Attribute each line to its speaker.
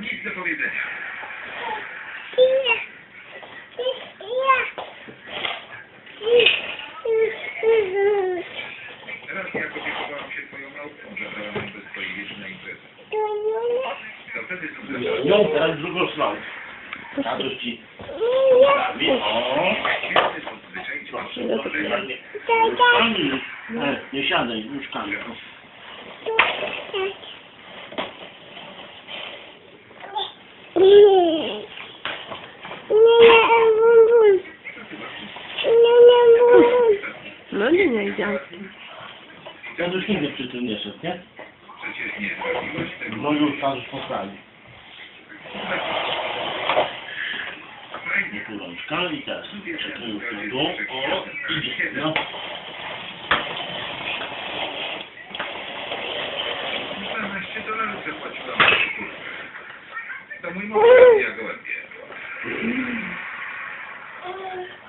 Speaker 1: nic do powiedzenia. Teraz jak opiekowałam się twoją małpką, zabrałam ją do swojej wieży na imprezę. To wtedy zaczęłam.
Speaker 2: Nią teraz drugą stronę. Tatuś ci prawi. O,
Speaker 1: Świetny sposób zwyczajnie.
Speaker 2: proszę, proszę, ładnie. Ani, nie, nie siadaj, nóżkami. o.
Speaker 3: No nie, nie idzie.
Speaker 2: Tatuś nigdy przy tym nie szedł, nie?
Speaker 1: Nie.
Speaker 2: No już tatuś poprawi.
Speaker 1: Fajnie.
Speaker 2: Tu rączka i teraz. Już tu, tu. O, idzie. No.
Speaker 1: Bravo.